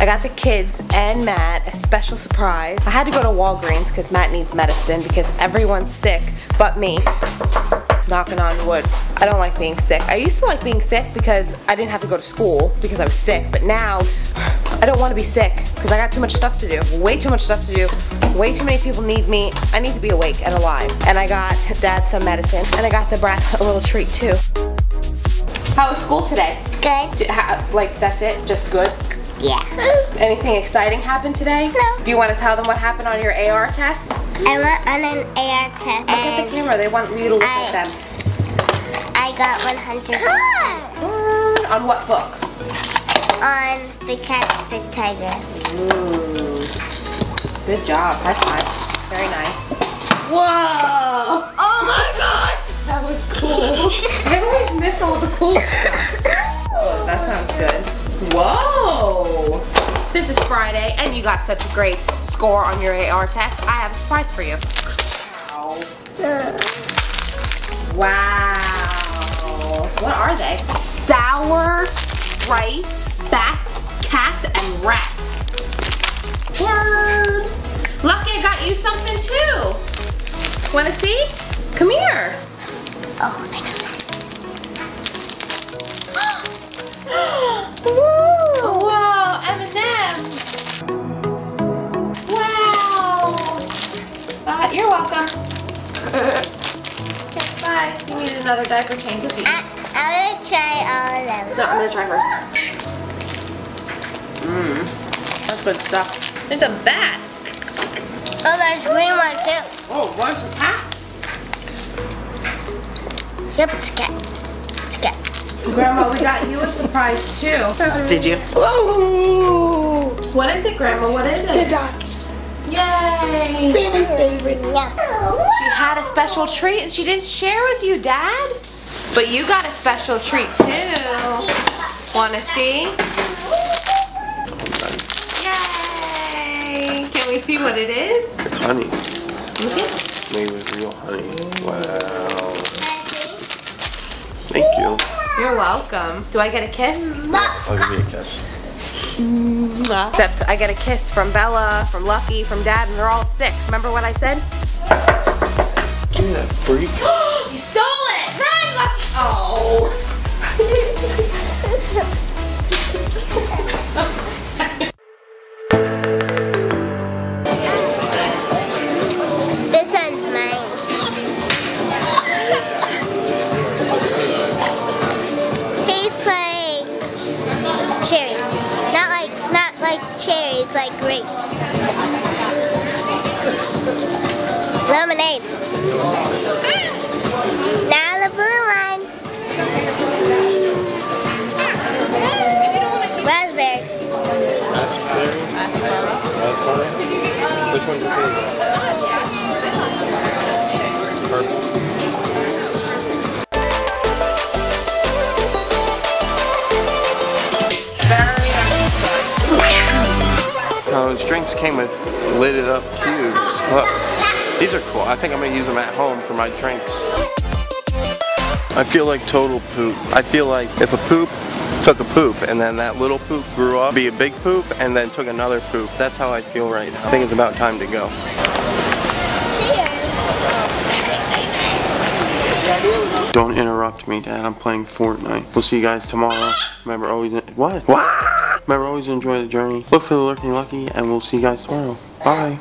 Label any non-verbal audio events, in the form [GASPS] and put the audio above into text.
I got the kids and Matt a special surprise. I had to go to Walgreens because Matt needs medicine because everyone's sick but me. Knocking on wood. I don't like being sick. I used to like being sick because I didn't have to go to school because I was sick, but now I don't want to be sick because I got too much stuff to do. Way too much stuff to do. Way too many people need me. I need to be awake and alive. And I got dad some medicine and I got the brat a little treat too. How was school today? Good. How- like that's it? Just good? Yeah. Anything exciting happened today? No. Do you want to tell them what happened on your AR test? I went on an AR test Look at the camera. They want you to look I- at them. I got 100% Mm, on what book? on the Cats Big Tigers. Ooh. Good job. High five. Very nice. Whoa! Oh my god! That was cool. [LAUGHS] I always miss all the cool stuff. [LAUGHS] Oh, that sounds good. Whoa! Since it's Friday and you got such a great score on your AR test, I have a surprise for you. Wow. What are they? Sour rice, bats, cats, and rats. Word. Lucky I got you something too. Wanna see? Come here. Oh Uh, you're welcome. Okay, bye. You need another diaper change of I, I'm gonna try all of them. No, I'm gonna try first. Mmm, that's good stuff. It's a bat. Oh, there's green one too. Oh, what's the hat? Yep, it's a cat. It's a cat. Grandma, we got you a surprise too. Did you? Oh, What is it, Grandma? What is it? the it? dots. Yay! Baby's favorite. Yeah. She had a special treat and she didn't share with you, Dad. But you got a special treat too. Wanna see? Yay! Can we see what it is? It's honey. Let me see. Made with real honey. Wow. Thank you. You're welcome. Do I get a kiss? I'll give you a kiss. Except I get a kiss from Bella, from Lucky, from Dad, and they're all sick. Remember what I said? Give me that freak. [GASPS] stole like grapes. Lemonade. Now the blue one. Raspberry. Raspberry. Raspberry. Which one's your favorite? Those drinks came with lidded up cubes. Look, these are cool. I think I'm gonna use them at home for my drinks. I feel like total poop. I feel like if a poop took a poop and then that little poop grew up, be a big poop, and then took another poop. That's how I feel right now. I think it's about time to go. Don't interrupt me, Dad. I'm playing Fortnite. We'll see you guys tomorrow. Remember, always what? What? Remember, always enjoy the journey. Look for the lurking lucky, and we'll see you guys tomorrow. Bye.